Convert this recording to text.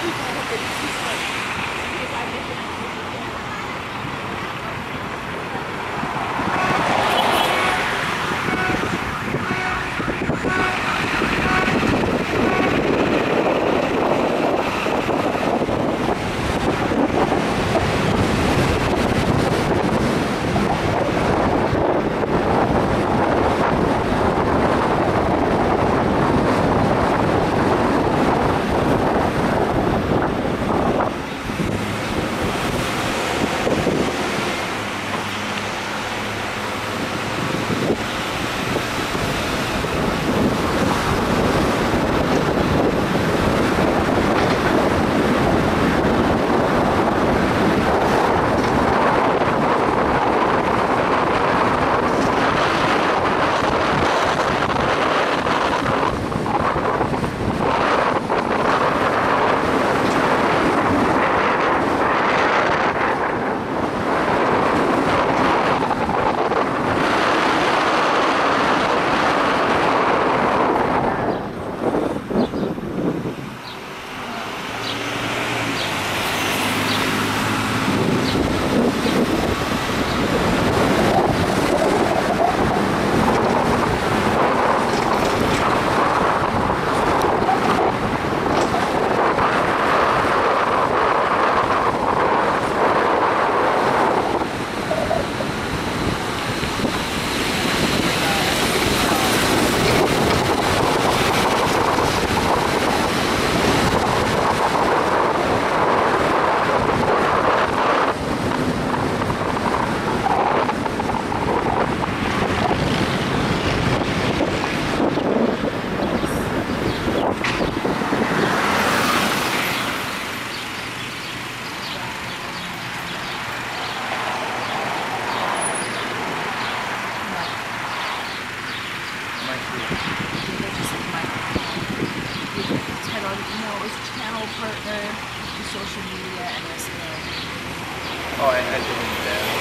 channel 顔変え始めるんだ